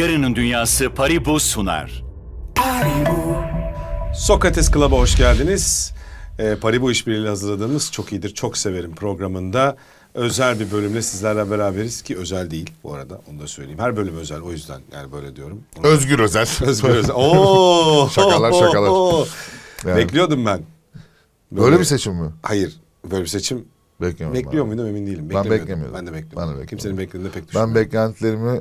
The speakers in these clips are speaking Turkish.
Yarının Dünyası Paribu sunar. Sokrates Club'a hoş geldiniz. Ee, Paribu işbirliğiyle hazırladığımız Çok iyidir, Çok Severim programında özel bir bölümle sizlerle beraberiz ki özel değil bu arada onu da söyleyeyim. Her bölüm özel o yüzden yani böyle diyorum. Onu- Özgür Özel. Özgür özel. Oo! Şakalar, şakalar. Yani. Bekliyordum ben. Böyle bir seçim mi? Hayır. Böyle bir seçim Bekliyorum. bekliyor muydum emin değilim. Ben Beklemiyordum. beklemiyordum. Ben de bekliyordum. Ben de beklemiyordum. Kimsenin beklediğinde pek Ben düşünmedim. beklentilerimi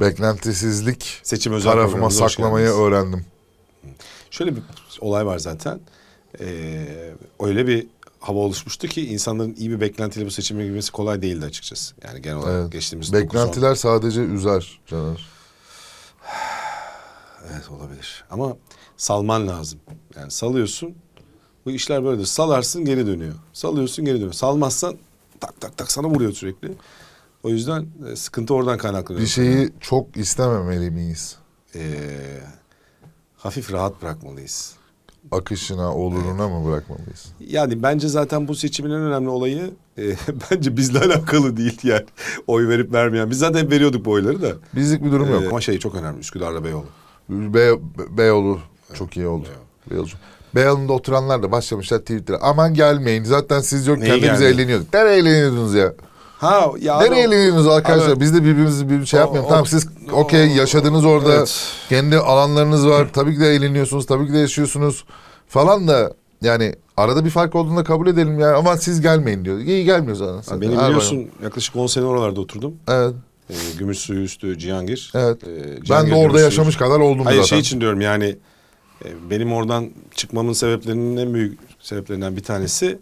beklentisizlik Seçim özel tarafıma saklamayı öğrendim. Şöyle bir olay var zaten. Ee, öyle bir hava oluşmuştu ki insanların iyi bir beklentiyle bu seçime girmesi kolay değildi açıkçası. Yani genel olarak Evet. geçtiğimiz Beklentiler sadece üzer Caner. Evet olabilir. Ama salman lazım. Yani salıyorsun. Bu işler böyledir. Salarsın geri dönüyor. Salıyorsun geri dönüyor. Salmazsan tak tak tak sana vuruyor sürekli. O yüzden e, sıkıntı oradan kaynaklanıyor. Bir şeyi çok istememeli miyiz? Ee, hafif rahat bırakmalıyız. Akışına, oluruna mı bırakmalıyız? Yani bence zaten bu seçimin en önemli olayı e, bence bizle alakalı değil yani. Oy verip vermeyen. Biz zaten hep veriyorduk bu oyları da. Bizlik bir durum Ee, yok. ama şey çok önemli Üsküdar'la Beyoğlu. Be Beyoğlu çok iyi oldu. Beyoğlu. Beyoğlu'nda oturanlar da başlamışlar Twitter'a. Aman gelmeyin. Zaten siz yokken de biz eğleniyorduk. Nereye eğleniyordunuz ya? Ha ya eğleniyorsunuz arkadaşlar? Abi- Biz de birbirimizi bir şey yapmayalım. Tamam siz okey yaşadınız orada. Evet. Kendi alanlarınız var. Tabii ki de eğleniyorsunuz. Tabii ki de yaşıyorsunuz. Falan da yani arada bir fark olduğunu da kabul edelim ya. Ama siz gelmeyin diyor. İyi gelmiyoruz anasını. Ha, Beni Hadi biliyorsun yaklaşık 10 sene oralarda oturdum. Evet. Ee, Gümüş Suyu Üstü Cihangir. Evet. Ee, Ben Cihangir de orada Gümüş yaşamış Suyu- kadar oldum Hayır zaten. şey için diyorum yani e, benim oradan çıkmamın sebeplerinin en büyük sebeplerinden bir tanesi e,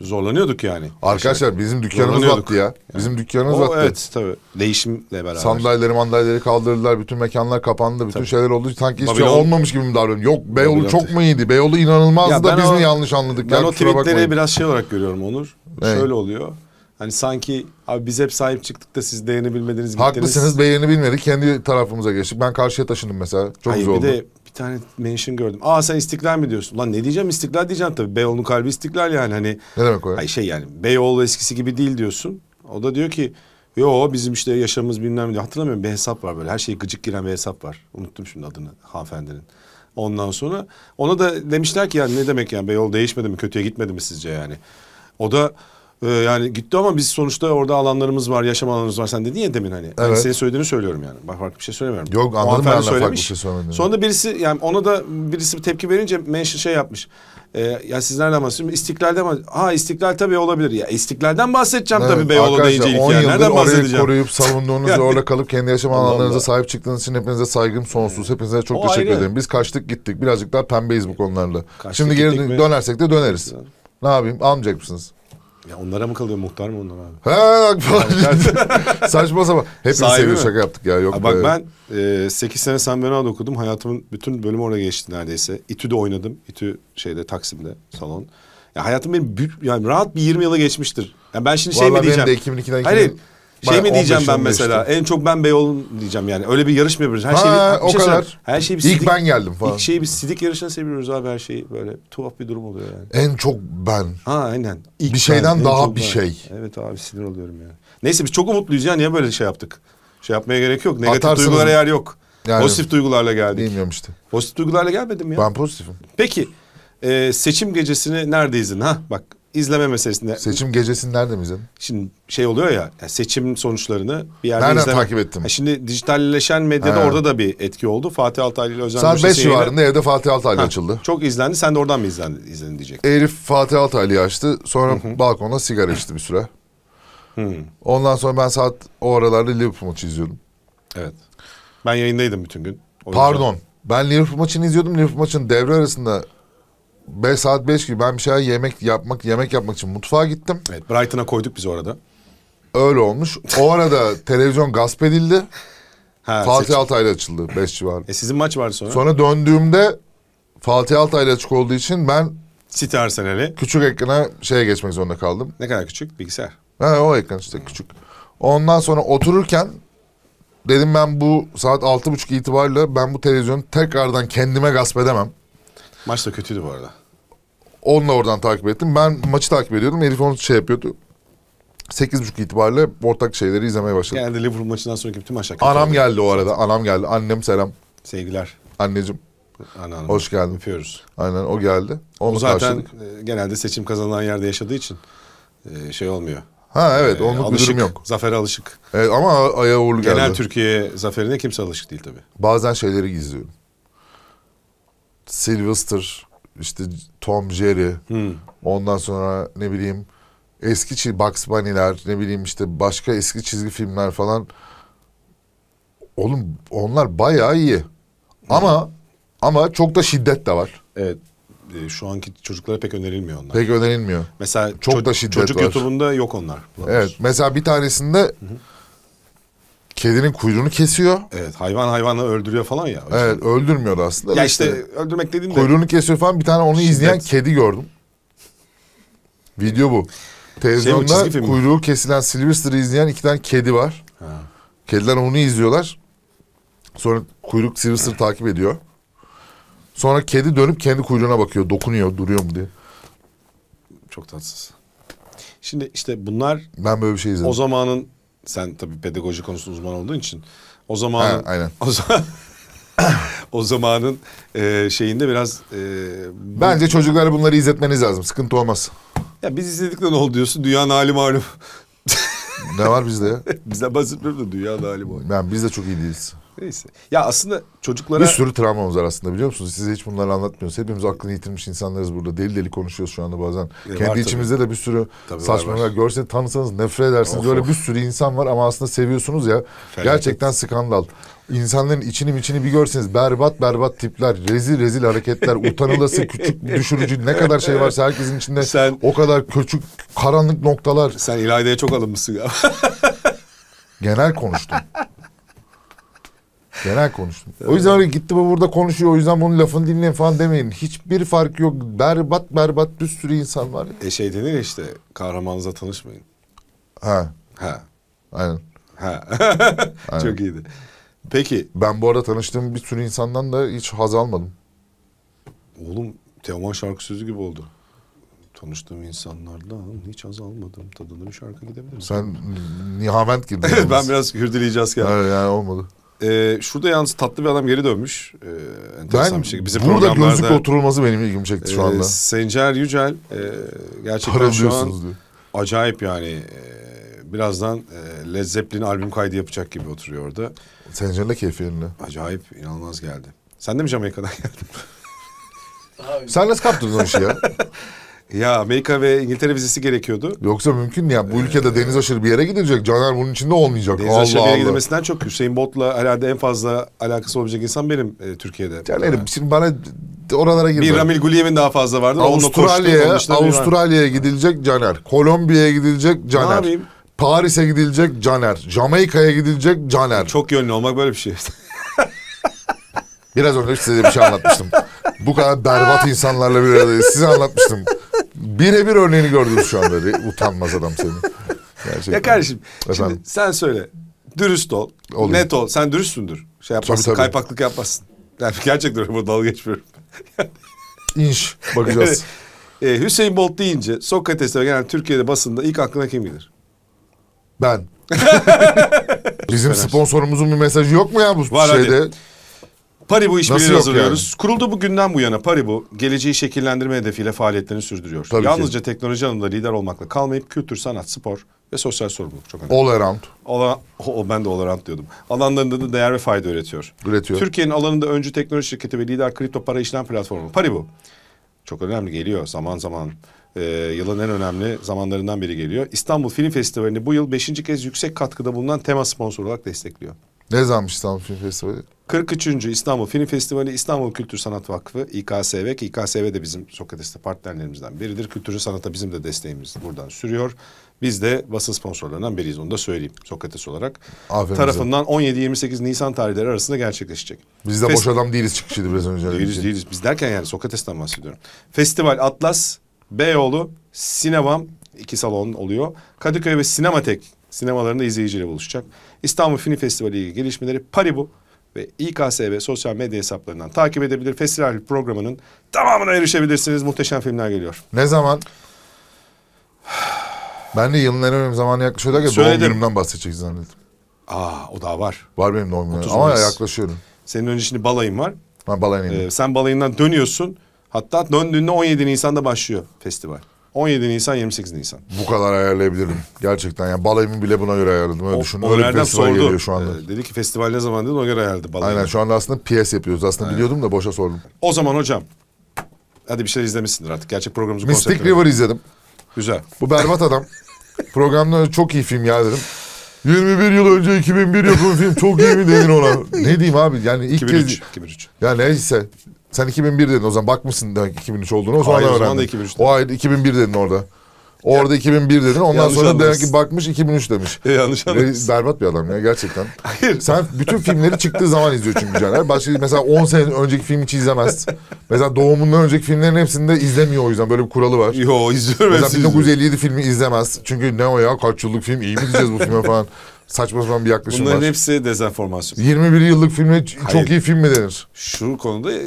zorlanıyorduk yani. Arkadaşlar bizim dükkanımız battı ya. Bizim dükkanımız O, battı. evet tabii değişimle beraber. Sandalyeleri mandalyeleri kaldırdılar. Bütün mekanlar kapandı. Bütün Tabii. şeyler oldu. Sanki hiçbir şey Babilon- olmamış gibi mi davranıyor? Yok Beyoğlu Babilon- çok mu iyiydi? Beyoğlu inanılmazdı Ya da biz o- mi yanlış anladık? Ben ya, o tweetleri bakmayın. biraz şey olarak görüyorum Onur. Ne? Şöyle oluyor. Hani sanki abi biz hep sahip çıktık da siz değenebilmediniz. gittiniz. Haklısınız beğeni bilmedik. Kendi tarafımıza geçtik. Ben karşıya taşındım mesela. Çok Hayır, güzel bir oldu. de bir tane mention gördüm. Aa sen istiklal mi diyorsun? Lan ne diyeceğim istiklal diyeceğim tabii. Beyoğlu'nun kalbi istiklal yani. Hani Ne demek o ya? Ay şey yani Beyoğlu eskisi gibi değil diyorsun. O da diyor ki yo bizim işte yaşamımız bilmem ne diyor. Hatırlamıyorum bir hesap var böyle. Her şeyi gıcık giren bir hesap var. Unuttum şimdi adını hanımefendinin. Ondan sonra ona da demişler ki yani ne demek yani Beyoğlu değişmedi mi kötüye gitmedi mi sizce yani. O da e, yani gitti ama biz sonuçta orada alanlarımız var, yaşam alanlarımız var. Sen dedin ya demin hani. Evet. senin söylediğini söylüyorum yani. Bak farklı bir şey söylemiyorum. Yok, anladım ben farklı bir şey söylemediğini. Sonra da birisi yani ona da birisi bir tepki verince mention şey yapmış. E, ya siz nereden bahsediyorsunuz? İstiklal'de mi? Ha istiklal tabii olabilir. Ya istiklalden bahsedeceğim Evet, tabii Beyoğlu arkadaşlar, deyince ilk 10 yani. Nereden bahsedeceğim? koruyup savunduğunuz Yani- orada kalıp kendi yaşam alanlarınıza sahip çıktığınız için hepinize saygım sonsuz. Hepinize çok O teşekkür ayrı. ederim. Biz kaçtık gittik. Birazcık daha pembeyiz bu konularda. Kaçtık, Şimdi geri dönersek de döneriz. Ne yapayım? Almayacak mısınız? Ya onlara mı kalıyor muhtar mı onlar abi? Ha, falan. Saçma sapan. Hepimiz mi? şaka yaptık ya. Yok Abi bak be. ben e, 8 sene San Bernardo okudum. Hayatımın bütün bölümü orada geçti neredeyse. İTÜ'de oynadım. İTÜ şeyde Taksim'de salon. Ya hayatım benim büyük, yani rahat bir 20 yılı geçmiştir. Yani ben şimdi şey Vallahi mi benim diyeceğim? de 2002'den Hayır. 2000 Şey mi diyeceğim 15 ben mesela? En çok ben Beyoğlu diyeceğim yani. Öyle bir yarış mı yapıyoruz? Her Ha, şeyi bir, o bir şey kadar. söyleyeyim. Her şeyi bir İlk sidik- ben geldim falan. İlk şeyi bir sidik yarışına seviyoruz abi her şeyi. Böyle tuhaf bir durum oluyor yani. En çok ben. Ha aynen. İlk Bir şeyden ben, en daha çok bir ben. şey. Evet abi sinir oluyorum yani. Neyse biz çok umutluyuz ya. Niye böyle şey yaptık? Şey yapmaya gerek yok. Negatif Atarsınız. duygulara yer yok. Yani- Pozitif duygularla geldik. Bilmiyorum işte. Pozitif duygularla gelmedim ya. Ben pozitifim. Peki e, seçim gecesini nerede izledin? Ha bak izleme meselesinde. Seçim gecesini nerede mi izledin? Şimdi şey oluyor ya seçim sonuçlarını bir yerde Nereden izleme. takip ettim? Ha, şimdi dijitalleşen medyada Ha. orada da bir etki oldu. Fatih Altaylı ile Özen Saat Gürses 5 yayını- civarında evde Fatih Altaylı Ha, açıldı. Çok izlendi. Sen de oradan mı izlendin, izledin diyecek. Elif Fatih Altaylı'yı açtı. Sonra balkonda sigara içti bir süre. Ondan sonra ben saat o aralarda Liverpool maçı izliyordum. Evet. Ben yayındaydım bütün gün. O yüzden- Pardon. Ben Liverpool maçını izliyordum. Liverpool maçının devre arasında 5 saat 5 gibi ben bir şeyler yemek yapmak yemek yapmak için mutfağa gittim. Evet Brighton'a koyduk biz orada. Öyle olmuş. O arada televizyon gasp edildi. Ha, Fatih seçim. Altaylı açıldı 5 civarı. E sizin maç vardı sonra. Sonra döndüğümde Fatih Altaylı açık olduğu için ben City Arsenal'i. küçük ekrana şeye geçmek zorunda kaldım. Ne kadar küçük? Bilgisayar. Ha, o ekran işte küçük. Ondan sonra otururken dedim ben bu saat altı buçuk itibariyle ben bu televizyonu tekrardan kendime gasp edemem. Maç da kötüydü bu arada. Onunla oradan takip ettim. Ben maçı takip ediyordum. Elif onu şey yapıyordu. 8.30 itibariyle ortak şeyleri izlemeye başladık. Genelde Liverpool maçından sonraki bütün maçlar. Anam geldi o arada. Anam geldi. Annem selam. Sevgiler. Anneciğim. Anneannem. Hoş geldin. Öpüyoruz. Aynen o geldi. Onu O zaten karşıladık. e, genelde seçim kazanılan yerde yaşadığı için e, şey olmuyor. Ha evet E, onluk bir alışık, durum yok. Zafere alışık. Evet, ama ayağı uğurlu geldi. Genel Türkiye zaferine kimse alışık değil tabii. Bazen şeyleri gizliyorum. Sylvester, işte Tom Jerry, Hmm. ondan sonra ne bileyim eski çi- Bugs Bunny'ler, ne bileyim işte başka eski çizgi filmler falan. Oğlum onlar bayağı iyi. Ama ama çok da şiddet de var. Evet. e, şu anki çocuklara pek önerilmiyor onlar. Pek önerilmiyor. Mesela Çok ço- da şiddet çocuk var. YouTube'unda yok onlar. Evet mesela bir tanesinde kedinin kuyruğunu kesiyor. Evet hayvan hayvanı öldürüyor falan ya. Evet öldürmüyordu aslında. Ya işte öldürmek dediğim de Kuyruğunu kesiyor falan bir tane onu Şiddet. izleyen kedi gördüm. Video bu. Televizyonda Şey film mi? kuyruğu kesilen Sylvester'ı izleyen iki tane kedi var. Ha. Kediler onu izliyorlar. Sonra kuyruk Sylvester'ı takip ediyor. Sonra kedi dönüp kendi kuyruğuna bakıyor. Dokunuyor, duruyor mu diye. çok tatsız. Şimdi işte bunlar Ben böyle bir şey izledim. o zamanın sen tabii pedagoji konusunda uzman olduğun için o Ha, zamanın aynen. o, zaman, o zamanın e, şeyinde biraz e, bu- Bence çocuklara bunları izletmeniz lazım. Sıkıntı olmaz. ya biz izledik de ne oldu diyorsun dünyanın hali malum. Ne var bizde ya? Bizden bahsetmiyorum da dünyanın hali malum. Yani biz de çok iyi değiliz. Neyse. Ya aslında çocuklara Bir sürü travmamız var aslında biliyor musunuz? Size hiç bunları anlatmıyoruz. Hepimiz aklını yitirmiş insanlarız burada. Deli deli konuşuyoruz şu anda bazen. E, var Kendi tabii. içimizde de bir sürü Tabii saçmalıklar. Görseniz tanısanız nefret edersiniz. Of, Öyle of. bir sürü insan var ama aslında seviyorsunuz ya. Felaket. Gerçekten skandal. İnsanların içini içini bir görseniz berbat berbat tipler, rezil rezil hareketler, utanılası küçük düşürücü ne kadar şey varsa herkesin içinde Sen- o kadar küçük karanlık noktalar. sen İlayda'ya çok alınmışsın ya. Genel konuştum. Genel konuştum. O yüzden öyle gitti bu burada konuşuyor. O yüzden bunun lafını dinleyin falan demeyin. Hiçbir fark yok. Berbat berbat bir sürü insan var. e şey denir ya işte kahramanınızla tanışmayın. Ha, Ha. aynen. Ha. çok iyiydi. Peki Ben bu arada tanıştığım bir sürü insandan da hiç haz almadım. oğlum Teoman şarkı sözü gibi oldu. Tanıştığım insanlardan hiç haz almadım. Tadında bir şarkı gidebilir. Sen nihavent girdin. Ben biraz hürdeleyeceğiz ya. Evet, yani olmadı. Ee, şurada yalnız tatlı bir adam geri dönmüş. Ee, enteresan Ben bir şey. Bizim burada programlarda gözlük oturulması benim ilgimi çekti şu e, anda. Sencer Yücel e, gerçekten şu an diyor. acayip yani. E, birazdan e, Led Zeppelin albüm kaydı yapacak gibi oturuyor orada. Sencer'le keyfi yerinde. Acayip inanılmaz geldi. Sen de mi Jamaika'dan geldin? Sen nasıl kaptırdın o işi ya? ya Amerika ve İngiltere vizesi gerekiyordu. Yoksa mümkün mü ya? Bu ülkede deniz aşırı bir yere gidilecek. Caner bunun içinde olmayacak. Deniz Allah aşırı bir yere Allah. gidilmesinden çok Hüseyin Bolt'la herhalde en fazla alakası olabilecek insan benim e, Türkiye'de. Caner'im şimdi bana oralara girme. Bir Ramil Guliyev'in daha fazla vardı. Avustralya'ya. Avustralya'ya gidilecek Caner. Kolombiya'ya gidilecek Ne Caner. yapayım? Paris'e gidilecek Caner. Jamaika'ya gidilecek Caner. Çok yönlü olmak böyle bir şey. Biraz önce size bir şey anlatmıştım. Bu kadar berbat insanlarla bir aradayız. Size anlatmıştım. Birebir örneğini gördünüz şu anda. Utanmaz adam seni. Gerçekten. ya kardeşim Efendim? şimdi sen söyle. Dürüst ol. Olayım. Net ol. Sen dürüstsündür. Şey yapmazsın. tabii. Kaypaklık yapmazsın. Yani gerçekten bu dalga geçmiyorum. İnş. Bakacağız. Ee, Hüseyin Bolt deyince Sokrates'te genel Türkiye'de basında ilk aklına kim gelir? Ben. Bizim sponsorumuzun bir mesajı yok mu ya bu Var, hadi. Paribu işbirliği hazırlıyoruz. Kuruldu bugünden bu yana Paribu geleceği şekillendirme hedefiyle faaliyetlerini sürdürüyor. Tabii ki. Yalnızca teknoloji alanında lider olmakla kalmayıp kültür, sanat, spor ve sosyal sorumluluk çok önemli. All around. Ola, o, ben de Olarant diyordum. Alanlarında da değer ve fayda üretiyor. Üretiyor. Türkiye'nin alanında öncü teknoloji şirketi ve lider kripto para işlem platformu Paribu. Çok önemli geliyor zaman zaman. Ee, yılın en önemli zamanlarından biri geliyor. İstanbul Film Festivali'ni bu yıl beşinci kez yüksek katkıda bulunan tema sponsor olarak destekliyor. Ne zamanmış İstanbul Film Festivali? 43. İstanbul Film Festivali İstanbul Kültür Sanat Vakfı İKSV ki İKSV de bizim Sokrates'te partnerlerimizden biridir. Kültürü sanata bizim de desteğimiz buradan sürüyor. Biz de basın sponsorlarından biriyiz onu da söyleyeyim Sokrates olarak. Aferin tarafından 17-28 Nisan tarihleri arasında gerçekleşecek. Biz de Fes- boş adam değiliz çıkışıydı biraz önce. Değiliz değiliz. Biz derken yani Sokrates'ten bahsediyorum. Festival Atlas, Beyoğlu, Sinevam iki salon oluyor. Kadıköy ve Sinematek sinemalarında izleyiciyle buluşacak. İstanbul Film Festivali ile gelişmeleri Paribu ve İKSV sosyal medya hesaplarından takip edebilir. Festival programının tamamına erişebilirsiniz. Muhteşem filmler geliyor. Ne zaman? Ben de yılın en önemli zamanı yaklaşıyor derken doğum Söyledim. günümden bahsedecek zannettim. Aa o daha var. Var benim doğum günüm. 30 Ama yaklaşıyorum. Senin önce şimdi balayın var. Ben balayına Ee, sen balayından dönüyorsun. Hatta döndüğünde 17 Nisan'da başlıyor festival. 17 Nisan 28 Nisan. Bu kadar ayarlayabilirim. Gerçekten yani balayımı bile buna göre ayarladım. Öyle O, düşün. o Öyle bir sordu. geliyor şu anda. Ee, dedi ki festival ne zaman dedi ona göre ayarladı balayını. Aynen şu anda aslında PS yapıyoruz. Aslında biliyordum da boşa sordum. O zaman hocam. Hadi bir şey izlemişsindir artık. Gerçek programımızı Mystic River izledim. Güzel. Bu berbat adam. Programda çok iyi film ya dedim. 21 yıl önce 2001 yapımı film çok iyi mi dedin ona? Ne diyeyim abi yani ilk 2003. kez... 2003. Ya neyse. Sen 2001 dedin o zaman bakmışsın demek ki 2003 olduğunu o sonra Hayır, o zaman da 2003 dedim. O ay 2001 dedin orada. Orada 2001 dedin ondan Yanlış sonra demek ki bakmış 2003 demiş. E, yanlış Ve anlamışsın. berbat bir adam ya gerçekten. Hayır. Sen bütün filmleri çıktığı zaman izliyor çünkü Caner. Başka mesela 10 sene önceki film hiç izlemez. Mesela doğumundan önceki filmlerin hepsinde izlemiyor o yüzden böyle bir kuralı var. Yo izliyorum ben Mesela sizi. 1957 filmi izlemez. Çünkü ne o ya kaç yıllık film iyi mi diyeceğiz bu filme falan. Saçma sapan bir yaklaşım Bunların var. hepsi dezenformasyon. 21 yıllık filme ç- çok Hayır. iyi film mi denir? Şu konuda e,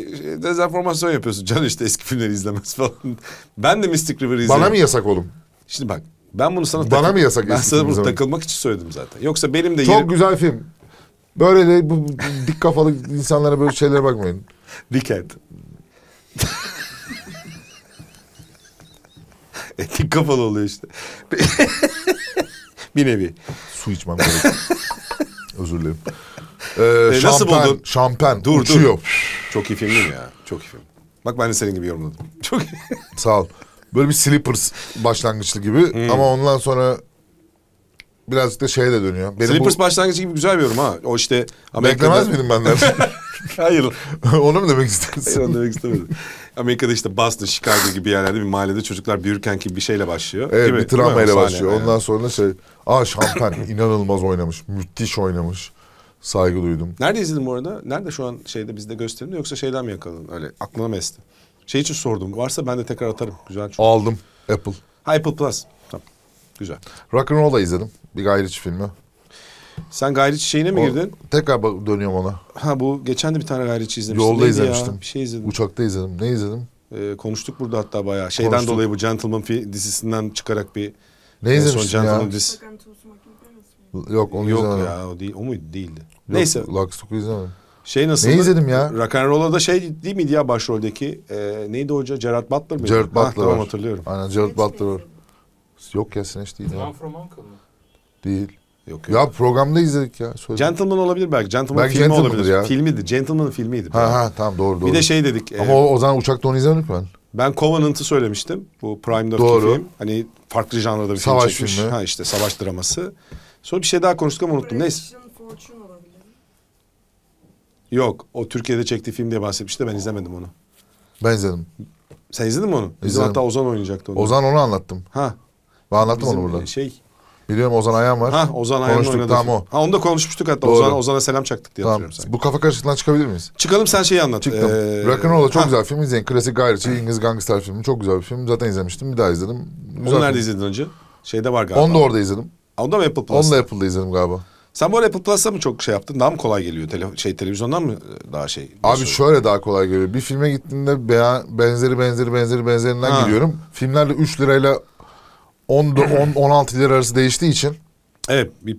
dezenformasyon yapıyorsun. Can işte eski filmleri izlemez falan. Ben de Mystic River'ı izledim. Bana mı yasak oğlum? Şimdi bak ben bunu sana Bana mı yasak Ben sana bunu takılmak için söyledim zaten. Yoksa benim de Çok yerim... güzel film. Böyle de bu dik kafalı insanlara böyle şeylere bakmayın. Dickhead. Etik kafalı oluyor işte. bir nevi. Su içmem gerekiyor. Özür dilerim. Ee, E, nasıl şampen, buldun? Şampen Dur, dur. uçuyor. Çok iyi film değil mi ya? Çok iyi film. Bak ben de senin gibi yorumladım. Çok iyi. Sağ ol. Böyle bir Slippers başlangıçlı gibi Hmm. ama ondan sonra birazcık da şeye de dönüyor. Benim Slippers bu... başlangıcı gibi güzel bir yorum ha. O işte Amerika'da... Beklemez miydin benden? Hayır. Onu mu demek Hayır istersin? onu demek istemedim. Amerika'da işte Boston, Chicago gibi yerlerde bir mahallede çocuklar büyürken ki bir şeyle başlıyor. Evet Değil bir travmayla başlıyor. aynen. Ondan sonra şey... Aa şampen inanılmaz oynamış. Müthiş oynamış. Saygı duydum. Nerede izledin bu arada? Nerede şu an şeyde bizde gösterimde yoksa şeyden mi yakaladın? Öyle aklına mı esti? Şey için sordum. Varsa ben de tekrar atarım. Güzel çok. Aldım. Apple. Ha, Apple Plus. Tamam. Güzel. Rock'n'Roll'da izledim. Bir Ritchie filmi. Sen gayri şeyine mi O- girdin? Tekrar bak- dönüyorum ona. Ha bu geçen de bir tane gayri izlemiştim. Yolda Neydi izlemiştim. Ya? Bir şey izledim. Uçakta izledim. Ne izledim? Ee, konuştuk burada hatta bayağı. Şeyden Konuştuk. dolayı bu Gentleman dizisinden çıkarak bir... Ne en son izlemiştin ya? Gentleman? Yok onu Yok izlemedim. ya o değil. O muydu? Değildi. Yok, Neyse. Lux Stock'u izlemedim. Şey nasıl? Ne izledim ya? Rock and Roll'a da şey değil miydi ya başroldeki? E, neydi hoca? Gerard Butler mıydı? Ha, Butler Tamam var. hatırlıyorum. Aynen Jared Butler var. Yok ya Sineş değil. Man from Uncle mı? Değil. Yok yok. Ya programda izledik ya. Söyle. Gentleman olabilir belki. Gentleman Belki filmi olabilir. ya. Filmiydi. Gentleman'ın filmiydi. Ha ha tamam doğru doğru. Bir de şey dedik. e, Ama o, o zaman uçakta onu izlemedik mi ben? Ben Covenant'ı söylemiştim. Bu Prime'daki Doğru. film. Hani farklı janrada bir Savaş film çekmiş. filmi. Ha işte savaş draması. Sonra bir şey daha konuştuk ama unuttum. Neyse. Yok. O Türkiye'de çektiği film diye bahsetmişti. Ben izlemedim onu. Ben izledim. Sen izledin mi onu? İzledim. hatta Ozan oynayacaktı onu. Ozan onu anlattım. Ha. Ben anlattım Bizim onu burada. şey. Biliyorum Ozan Ayhan var. Ha Ozan Ayhan'ın tamam film. o. Ha onu da konuşmuştuk hatta. Doğru. Ozan, Ozan'a selam çaktık diye Tamam. hatırlıyorum sanki. Bu kafa karışıklığından çıkabilir miyiz? Çıkalım sen şeyi anlat. Çıktım. Ee, Rock'n'Roll'a çok ha, güzel film izleyin. Klasik Guy Ritchie, İngiliz Gangster filmi. Çok güzel bir film. Zaten izlemiştim. Bir daha izledim. Güzel Onu nerede film. izledin önce? Şeyde var galiba. Onu da orada izledim. Onda mı Apple Plus? Onu da Apple'da izledim galiba. Sen bu arada Apple Plus'ta mı çok şey yaptın? Daha mı kolay geliyor? Tele, şey televizyondan mı daha şey? Abi Nasıl? şöyle daha kolay geliyor. Bir filme gittiğinde beya- benzeri benzeri benzeri benzerinden Ha. gidiyorum. Filmlerle 3 lirayla 10, 10 16 lira arası değiştiği için Evet bir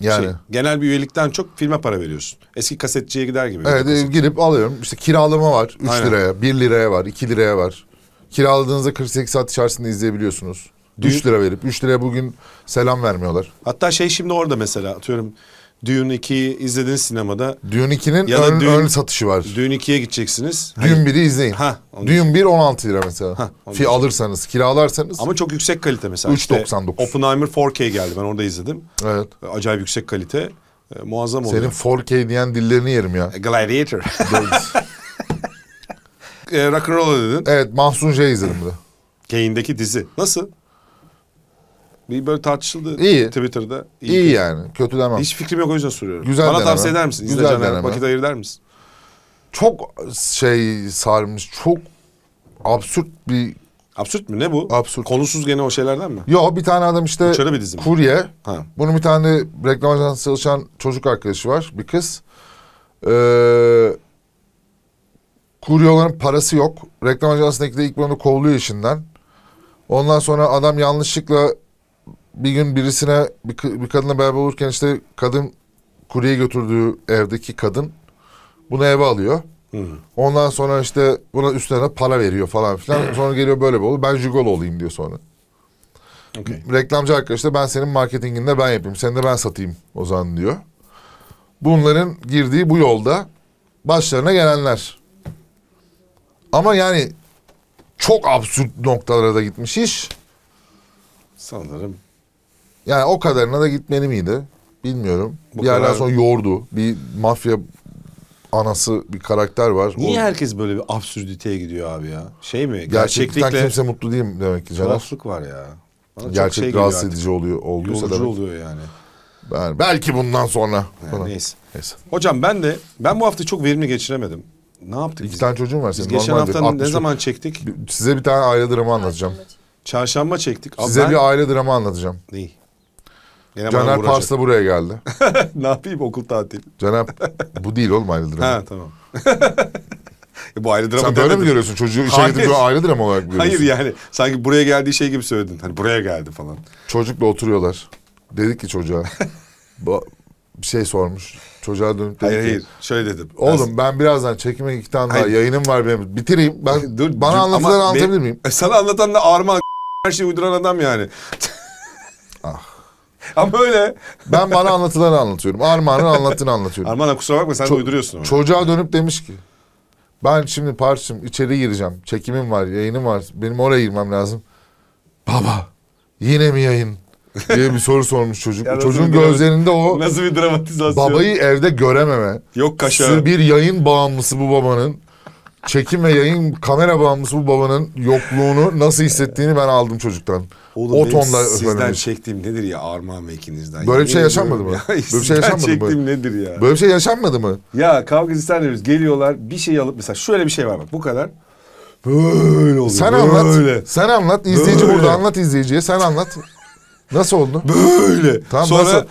yani şey, genel bir üyelikten çok filme para veriyorsun. Eski kasetçiye gider gibi. Evet e, girip alıyorum. İşte kiralama var 3 Aynen. liraya, 1 liraya var, 2 liraya var. Kiraladığınızda 48 saat içerisinde izleyebiliyorsunuz. Düğün- 3 lira verip 3 liraya bugün selam vermiyorlar. Hatta şey şimdi orada mesela atıyorum Dune 2'yi izlediniz sinemada. Dune 2'nin Ya da ön, Dune- ön satışı var. Dune 2'ye gideceksiniz. Dune 1'i izleyin. Ha, Dune 1 16 lira mesela. Ha, Fi alırsanız, kiralarsanız. Ama çok yüksek kalite mesela. 3.99. İşte Oppenheimer 4K geldi ben orada izledim. Evet. Acayip yüksek kalite. E, muazzam oluyor. Senin 4K diyen dillerini yerim ya. Gladiator. e, Rock'n'Roll'a dedin. evet, Mahsun J izledim bir de. Kane'deki dizi. Nasıl? Bir böyle tartışıldı İyi. Twitter'da. İyi yani. Kötü demem. Hiç fikrim yok o yüzden soruyorum. Güzel Bana deneme. tavsiye eder misin? Güzel İzleyeceğine deneme. vakit ayır der misin? Çok şey sarmış. Çok absürt bir... Absürt mü? Ne bu? Absürt. Konusuz gene o şeylerden mi? Yo bir tane adam işte Uçarı bir dizi mi? kurye. Ha. Bunun bir tane reklam ajansında çalışan çocuk arkadaşı var. Bir kız. Ee, kurye olanın parası yok. Reklam ajansındaki de ilk bunu kovuluyor işinden. Ondan sonra adam yanlışlıkla bir gün birisine bir, bir kadınla beraber olurken işte kadın kurye götürdüğü evdeki kadın bunu eve alıyor. Ondan sonra işte buna de para veriyor falan filan. Sonra geliyor böyle bir oluyor. Ben jigolo olayım diyor sonra. Okey. Reklamcı arkadaş da ben senin marketinginde ben yapayım. Seni de ben satayım o zaman diyor. Bunların girdiği bu yolda başlarına gelenler. Ama yani çok absürt noktalara da gitmiş iş. Sanırım. Yani o kadarına da gitmeli miydi? Bilmiyorum. Bu bir yerden kadar- sonra yordu. Bir mafya anası bir karakter var. Niye O herkes böyle bir absürditeye gidiyor abi ya? Şey mi? gerçeklikten Gerçeklikle kimse mutlu değil mi demek ki tuhaflık var ya. Bana Gerçek şey rahatsız artık. edici oluyor olduysa Yorucu demek. oluyor yani. Ben, belki bundan sonra. Yani neyse. Neyse. Hocam ben de ben bu hafta çok verimli geçiremedim. Ne yaptık İki biz? tane çocuğum var Biz senin. geçen normaldir. hafta ne 60 zaman çektik? Size bir tane aile dramı anlatacağım. Çarşamba çektik. Abi Size ben... bir aile dramı anlatacağım. Neyi? Gene Caner vuracak. Pars'la buraya geldi. ne yapayım okul tatil? Caner bu değil oğlum aile dramı. Ha tamam. E, bu aile drama Sen böyle mi görüyorsun? Çocuğu işe Hayır. böyle aile dramı olarak görüyorsun? Hayır yani sanki buraya geldiği şey gibi söyledin. Hani buraya geldi falan. Çocukla oturuyorlar. Dedik ki çocuğa. bu- bir şey sormuş. Çocuğa dönüp dedi Hayır ki. hayır şöyle dedim. Oğlum ben birazdan çekime iki tane daha Hayır. yayınım var benim. Bitireyim. Ben Dur, bana ama anlatabilir miyim? E, Sana anlatan da Arman her şeyi uyduran adam yani. Ama öyle. Ben bana anlatılanı anlatıyorum. Armağan'ın anlattığını anlatıyorum. Arman kusura bakma sen Ço- uyduruyorsun onu. Çocuğa dönüp demiş ki ben şimdi Paris'im içeri gireceğim. Çekimim var, yayınım var. Benim oraya girmem lazım. Baba yine mi yayın? diye bir soru sormuş çocuk. Ya Çocuğun gözlerinde o Nasıl bir dramatizasyon. babayı evde görememe. Yok. Sır bir yayın bağımlısı bu babanın. Çekim ve yayın kamera bağımlısı bu babanın yokluğunu nasıl hissettiğini ben aldım çocuktan. Oğlum o tonda sizden öğrenmiş. çektiğim nedir ya Armağan ve ikinizden. Böyle bir şey yaşanmadı mı? ya. Böyle bir şey yaşanmadı mı? çektiğim nedir ya? Böyle bir şey yaşanmadı mı? Ya kavga istemiyoruz. Geliyorlar bir şey alıp mesela şöyle bir şey var bak bu kadar. Böyle oluyor. Sen böyle. anlat. Sen anlat. İzleyici Böyle. burada anlat izleyiciye. Sen anlat. Nasıl oldu? Böyle. Tamam, Sonra nasıl?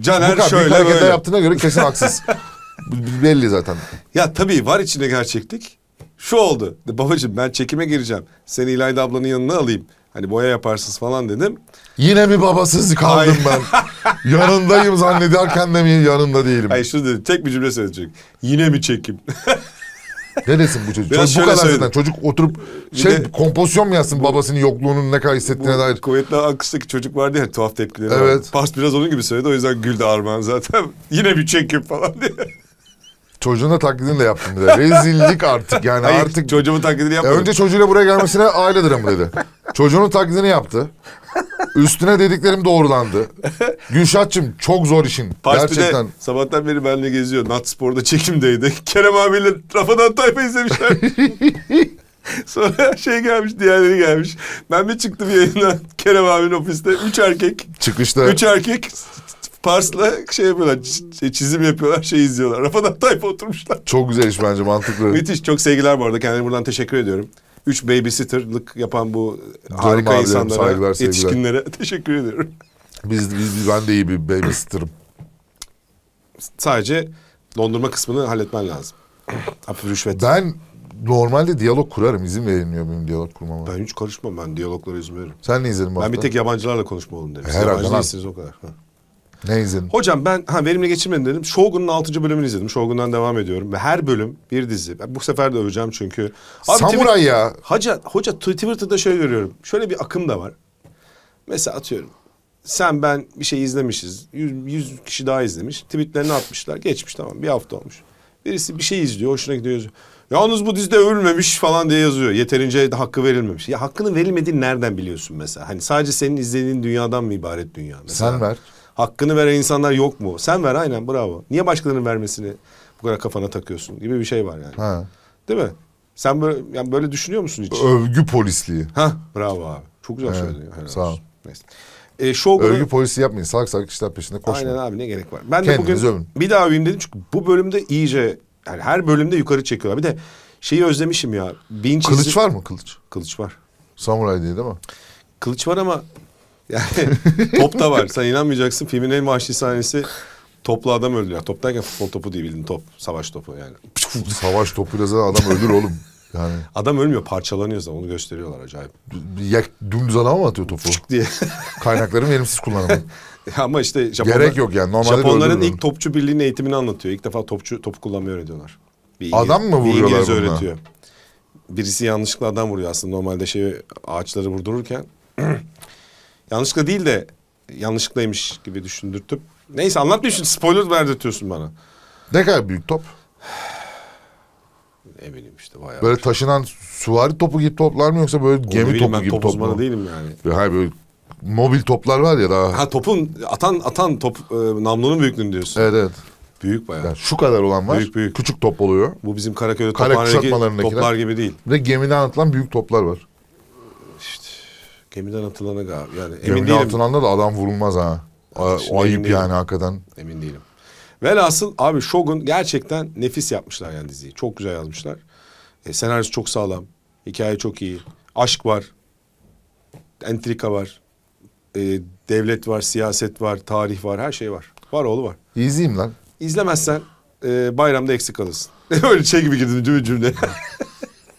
Caner Bu kadar şöyle büyük böyle. yaptığına göre kesin haksız. Belli zaten. Ya tabii var içinde gerçeklik. Şu oldu. De, babacığım ben çekime gireceğim. Seni İlayda ablanın yanına alayım. Hani boya yaparsınız falan dedim. Yine mi babasız kaldım ben? Yanındayım zannederken de mi yanında değilim? Hayır şunu dedi. Tek bir cümle söyleyecek. Yine mi çekim? Ne desin bu çocuk? Biraz Çocuk bu kadar söyledim. zaten. Çocuk oturup şey de- kompozisyon mu yazsın babasının yokluğunun ne kadar Bu hissettiğine dair? kuvvetli akıştaki çocuk vardı ya tuhaf tepkileri Evet. vardı. Pars biraz onun gibi söyledi o yüzden güldü Armağan zaten. Yine bir çekim falan diye. Çocuğun da taklidini de yaptım bir de. Rezillik artık yani Hayır, artık. çocuğumun taklidini Ya yapmadım. önce çocuğuyla buraya gelmesine aile dramı dedi. Çocuğunun taklidini yaptı. Üstüne dediklerim doğrulandı. Gülşat'cığım çok zor işin. Bir Gerçekten. sabahtan beri benimle geziyor. Nat Spor'da çekimdeydi. Kerem abiyle Rafadan Tayfa izlemişler. Sonra şey gelmiş, diğerleri gelmiş. Ben bir çıktım yayından Kerem abinin ofiste. Üç erkek, Çıkışta üç erkek Pars'la şey yapıyorlar, ç- çizim yapıyorlar, şey izliyorlar. Rafadan Tayfa oturmuşlar. çok güzel iş bence mantıklı. Müthiş, çok sevgiler bu arada. Kendilerine buradan teşekkür ediyorum. Üç babysitter'lık yapan bu harika abilerim, insanlara, saygılar, sevgiler. yetişkinlere teşekkür ediyorum. Biz, biz, biz- ben de iyi bir babysitter'ım. Sadece dondurma kısmını halletmen lazım. Hafif rüşvet. Ben normalde diyalog kurarım. İzin verilmiyor benim diyalog kurmama. Ben hiç karışmam. Ben diyaloglara izin veririm. Sen ne bu Ben bir tek yabancılarla konuşma oğlum dedim. Siz Herhalde Yabancı değilsiniz o kadar. Ha. Ne izledin? Hocam ben ha verimli geçirmedim dedim. Shogun'un 6. bölümünü izledim. Shogun'dan devam ediyorum. Ve her bölüm bir dizi. Ben bu sefer de öveceğim çünkü. Abi Samuray ya. Hoca, hoca Twitter'da şöyle görüyorum. Şöyle bir akım da var. Mesela atıyorum. Sen ben bir şey izlemişiz. 100, 100 kişi daha izlemiş. Tweetlerini atmışlar. Geçmiş tamam bir hafta olmuş. Birisi bir şey izliyor. Hoşuna gidiyor. yazıyor. Yalnız bu dizide övülmemiş falan diye yazıyor. Yeterince hakkı verilmemiş. Ya hakkının verilmediğini nereden biliyorsun mesela? Hani sadece senin izlediğin dünyadan mı ibaret dünya? Mesela, Sen ver. Hakkını veren insanlar yok mu? Sen ver aynen bravo. Niye başkalarının vermesini bu kadar kafana takıyorsun gibi bir şey var yani. Ha. Değil mi? Sen böyle yani böyle düşünüyor musun hiç? Övgü polisliği. Ha bravo abi. Çok güzel Evet, söyledin. Helal sağ ol. Neyse. E, Shogun'u... Övgü polisi yapmayın. Salak salak işler peşinde koşmayın. Aynen abi ne gerek var. Ben de Kendiniz bugün övün. bir daha öveyim dedim çünkü bu bölümde iyice yani her bölümde yukarı çekiyorlar. Bir de şeyi özlemişim ya. Bin çizgi- Kılıç var mı kılıç? Kılıç var. Samuray diye değil mi? Kılıç var ama yani top da var. Sen inanmayacaksın filmin en vahşi sahnesi toplu adam öldürüyor. Top derken futbol topu değil bildiğin top. Savaş topu yani. Savaş topuyla zaten adam ölür oğlum. Yani Adam ölmüyor parçalanıyor zaten onu gösteriyorlar acayip. bir yak, dümdüz adama mı atıyor topu? diye. Kaynakların verimsiz kullanımı. Ama işte Japonlar, Gerek yok yani. Normalde de Japonların ilk topçu birliğinin eğitimini anlatıyor. İlk defa topçu topu kullanmayı öğretiyorlar. Bir Adam mı bir vuruyorlar İngiliz bununla? öğretiyor. Birisi yanlışlıkla adam vuruyor aslında normalde şey ağaçları vurdururken. yanlışlıkla değil de yanlışlıklaymış gibi düşündürtüp. Neyse şimdi spoiler verdirtiyorsun bana. ne kadar büyük top? Ne bileyim işte bayağı. Böyle taşınan süvari topu gibi toplar mı yoksa böyle gemi bileyim, topu ben gibi top uzmanı mu? değilim yani. Hayır böyle mobil toplar var ya daha. Ha topun atan atan top e, namlunun büyüklüğünü diyorsun. Evet evet. Büyük bayağı. Yani şu kadar olan var. Büyük, büyük. Küçük top oluyor. Bu bizim Karaköy'de kuşatmalarındakiler. toplar gibi değil. Ve gemiden atılan büyük toplar var. Gemiden atılana galiba. Yani emin Gemiden değilim. atılanda da adam vurulmaz ha. Şimdi ayıp emin değilim. yani hakikaten. Emin değilim. Velhasıl abi Shogun gerçekten nefis yapmışlar yani diziyi. Çok güzel yazmışlar. E, senaryosu çok sağlam. Hikaye çok iyi. Aşk var. Entrika var. E, devlet var, siyaset var, tarih var, her şey var. Var oğlu var. İzleyeyim lan. İzlemezsen e, bayramda eksik kalırsın. Öyle şey gibi girdim cümle cümle.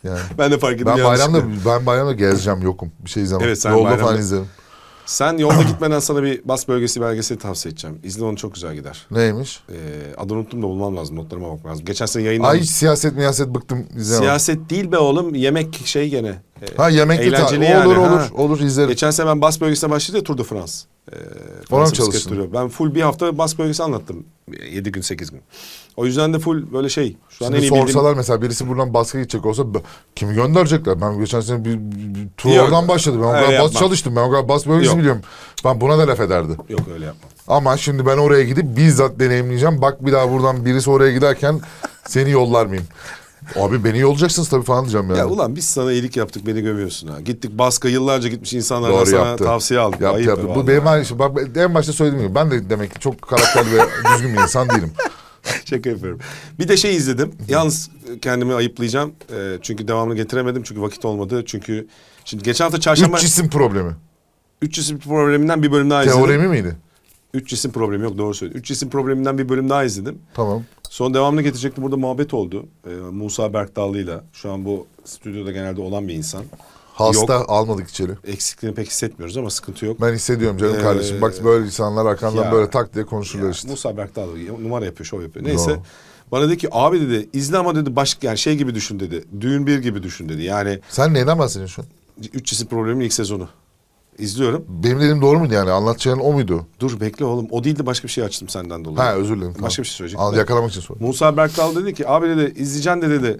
Yani. ben de fark ettim. Ben bayramda ben bayramda gezeceğim yokum. Bir şey izlemem. Evet, sen Yolda bayramda- falan izlerim. Sen yolda gitmeden sana bir bas bölgesi belgeseli tavsiye edeceğim. İzle onu çok güzel gider. Neymiş? Ee, adını unuttum da bulmam lazım. Notlarıma bakmam lazım. Geçen sene Ay yayınlanmış. hiç siyaset miyaset bıktım izlemem. Siyaset değil be oğlum. Yemek şey gene. Ha yemekli ta- eğlenceli yani, olur ha. olur olur izlerim. Geçen sene ben bas bölgesine başladı ya Tour de France. Ee, çalıştın? Ben full bir hafta bas bölgesi anlattım. 7 gün 8 gün. O yüzden de full böyle şey. Şu an en Şimdi iyi bildiğim... sorsalar mesela birisi buradan baskı gidecek olsa kimi gönderecekler? Ben geçen sene bir, bir, tur Yok, oradan başladım. Ben o kadar bas çalıştım. Ben o kadar bas bölgesi Yok. biliyorum. Ben buna da laf ederdi. Yok öyle yapmam. Ama şimdi ben oraya gidip bizzat deneyimleyeceğim. Bak bir daha buradan birisi oraya giderken seni yollar mıyım? Abi beni yollayacaksınız tabii falan diyeceğim yani. Ya ulan biz sana iyilik yaptık beni gömüyorsun ha. Gittik Bask'a yıllarca gitmiş insanlardan Doğru sana yaptı. tavsiye aldık. Yaptı Ayıp yaptı. Bu benim şey. Bak en başta söylediğim gibi ben de demek ki çok karakterli ve düzgün bir insan değilim. Şaka yapıyorum. Bir de şey izledim. Yalnız kendimi ayıplayacağım. Ee, çünkü devamını getiremedim. Çünkü vakit olmadı. Çünkü şimdi geçen hafta çarşamba... Üç cisim problemi. Üç cisim probleminden bir bölüm daha izledim. Teoremi miydi? Üç cisim problemi yok doğru söylüyorsun. Üç cisim probleminden bir bölüm daha izledim. Tamam. Son devamını getirecektim. Burada muhabbet oldu. Ee, Musa Berkdallı'yla. Şu an bu stüdyoda genelde olan bir insan. Hasta Yok. almadık içeri. Eksikliğini pek hissetmiyoruz ama sıkıntı yok. Ben hissediyorum canım Ee, kardeşim. Bak böyle insanlar arkandan ya- böyle tak diye konuşurlar Ya, işte. Musa Berkdallı numara yapıyor, şov yapıyor. Neyse. Doğru. Bana dedi ki abi dedi izle ama dedi başka yani şey gibi düşün dedi. Düğün bir gibi düşün dedi. Yani Sen neyden bahsediyorsun şu an? üç cisim problemin ilk sezonu. İzliyorum. Benim dediğim doğru muydu yani? Anlatacağın o muydu? Dur bekle oğlum. O değil de başka bir şey açtım senden dolayı. Ha özür dilerim. Başka tamam. bir şey söyleyecektim. Al, yakalamak için sor. Musa Berkdal dedi ki abi dedi izleyeceksin de dedi.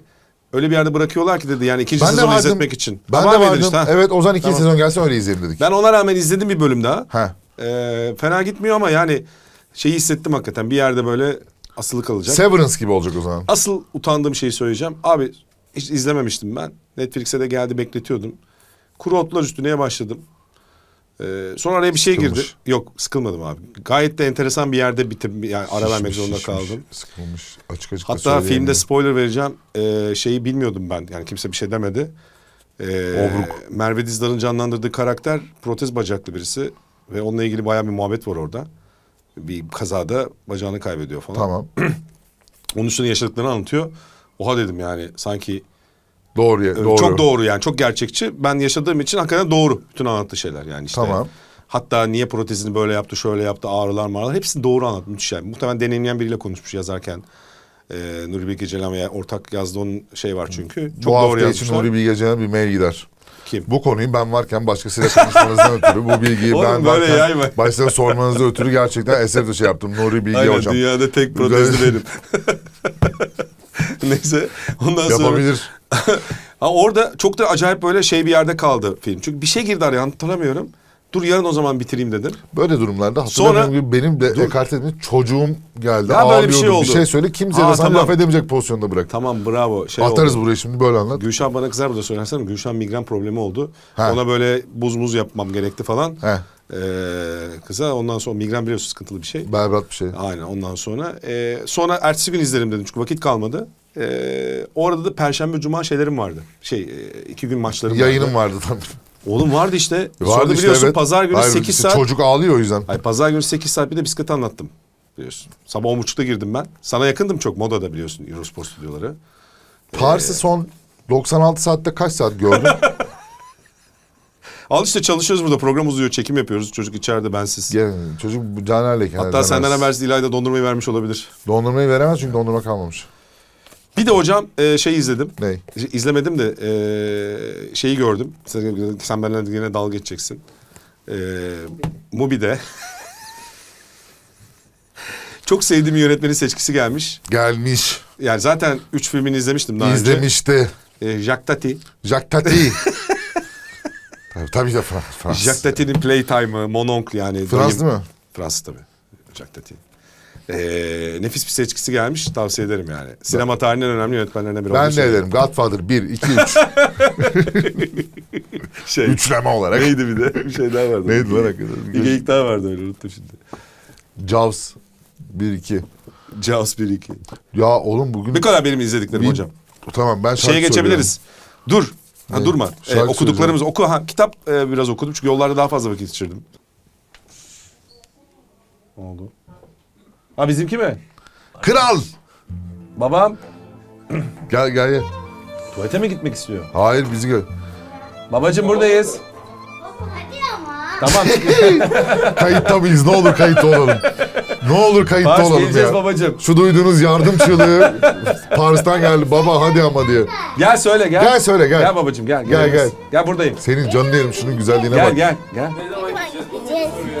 Öyle bir yerde bırakıyorlar ki dedi yani ikinci Ben sezonu vardım. izletmek için. Ben Tamam de vardım. işte, ha? evet Ozan ikinci Tamam. sezon gelsin öyle izleyelim dedik. Ben ona rağmen izledim bir bölüm daha. Ha. Ee, fena gitmiyor ama yani şeyi hissettim hakikaten. Bir yerde böyle asılı kalacak. Severance gibi olacak o zaman. Asıl utandığım şeyi söyleyeceğim. Abi hiç izlememiştim ben. Netflix'e de geldi bekletiyordum. Kuru otlar üstüne başladım. Ee, sonra araya bir şey girdi. Sıkılmış. Yok sıkılmadım abi. Gayet de enteresan bir yerde bitirdim. Yani ara vermek zorunda şişmiş, kaldım. Sıkılmış. Açık açık Hatta filmde ya. spoiler vereceğim. Ee, şeyi bilmiyordum ben. Yani kimse bir şey demedi. Ee, Obruk. Merve Dizdar'ın canlandırdığı karakter protez bacaklı birisi. Ve onunla ilgili bayağı bir muhabbet var orada. Bir kazada bacağını kaybediyor falan. Tamam. Onun üstüne yaşadıklarını anlatıyor. Oha dedim yani sanki Doğru. ya- Ee, doğru. Çok doğru yani çok gerçekçi. Ben yaşadığım için hakikaten doğru bütün anlattığı şeyler yani işte. Tamam. Hatta niye protezini böyle yaptı, şöyle yaptı, ağrılar mağrılar hepsini doğru anlattı. Müthiş yani. Muhtemelen deneyimleyen biriyle konuşmuş yazarken. Ee, Nuri Bilge Ceylan veya ortak yazdığı onun şey var çünkü. Çok Bu doğru hafta için yazmışlar. Nuri Bilge Ceylan'a bir mail gider. Kim? Bu konuyu ben varken başkasıyla konuşmanızdan ötürü bu bilgiyi Oğlum ben böyle varken yayma. başkasına sormanızdan ötürü gerçekten eser dışı yaptım. Nuri Bilge Aynen hocam. dünyada tek protezli benim. Neyse ondan sonra. Yapabilir. Ha, orada çok da acayip böyle şey bir yerde kaldı film. Çünkü bir şey girdi araya hatırlamıyorum. Dur yarın o zaman bitireyim dedim. Böyle durumlarda hatırlamıyorum Sonra- gibi benim de ekart etmiş çocuğum geldi. Ya böyle bir şey oldu. Bir şey söyle kimse Aa, de sana tamam. laf edemeyecek pozisyonda bırak. Tamam bravo. Şey Atarız oldu. buraya şimdi böyle anlat. Gülşen bana kızar burada söylersem Gülşen migren problemi oldu. Ha. Ona böyle buz muz yapmam gerekti falan. He. Ee, kıza ondan sonra migren biliyorsun sıkıntılı bir şey. Berbat bir şey. Aynen ondan sonra. Ee, sonra ertesi gün izlerim dedim çünkü vakit kalmadı. Ee, o arada da perşembe cuma şeylerim vardı. Şey e, iki gün maçlarım Yayınım vardı. vardı tabii. Oğlum vardı işte. sonra Vardı da işte, biliyorsun evet. pazar günü Hayır, 8 işte saat. Çocuk ağlıyor o yüzden. Ay pazar günü 8 saat bir de bisiklete anlattım. Biliyorsun. Sabah 10.30'da girdim ben. Sana yakındım çok modada biliyorsun Eurosport stüdyoları. Paris'e son 96 saatte kaç saat gördün? Al işte çalışıyoruz burada program uzuyor çekim yapıyoruz. Çocuk içeride bensiz. Gene çocuk canerleyken. Hatta senden habersiz İlayda dondurmayı vermiş olabilir. Dondurmayı veremez çünkü dondurma kalmamış. Bir de hocam e, şey izledim. Ney? İzlemedim de e, şeyi gördüm. Sen, sen benimle yine dalga geçeceksin. E, Mubi'de. Çok sevdiğim yönetmenin seçkisi gelmiş. Gelmiş. Yani zaten üç filmini izlemiştim daha önce. izlemişti. E, Jacques Tati. Jacques Tati. tabii, tabii de Frans. Frans. Jacques Tati'nin Playtime'ı, Mononcle yani. Frans dayım- değil mi? Fransız tabii. Jacques Tati. E, nefis bir seçkisi gelmiş. Tavsiye ederim yani. Sinema tarihinin en önemli yönetmenlerinden biri. Ben de söylüyorum. ederim. Godfather 1, 2, 3. Şey, Üçleme olarak. neydi bir de? Bir şey daha vardı. Neydi lan hakikaten? Bir geyik daha vardı öyle unuttum şimdi. Jaws 1, 2. Jaws 1 2. Ya oğlum bugün... Ne kadar benim izlediklerim Bir- hocam. Tamam ben şarkı Şeye geçebiliriz. Dur. Ha Ne? durma. Ee, Şarkı okuduklarımız oku. Ha, kitap e, biraz okudum çünkü yollarda daha fazla vakit geçirdim. Ne oldu? Ha bizimki mi? Kral! Babam Gel gel gel. tuvalete mi gitmek istiyor? Hayır bizi gör. Babacım buradayız. Hadi ama. Tamam. Kayıtta mıyız? Ne olur kayıtta olalım. Ne olur kayıtta Pars olalım geleceğiz ya. babacım. Şu duyduğunuz yardım çığlığı Pars'tan geldi. Baba hadi ama diye. Gel söyle gel. Gel söyle, gel. Gel babacım gel. Gel, Gel gel. Gel buradayım. Senin canın yerim şunun güzelliğine Gel bak. gel gel. Gideceğiz.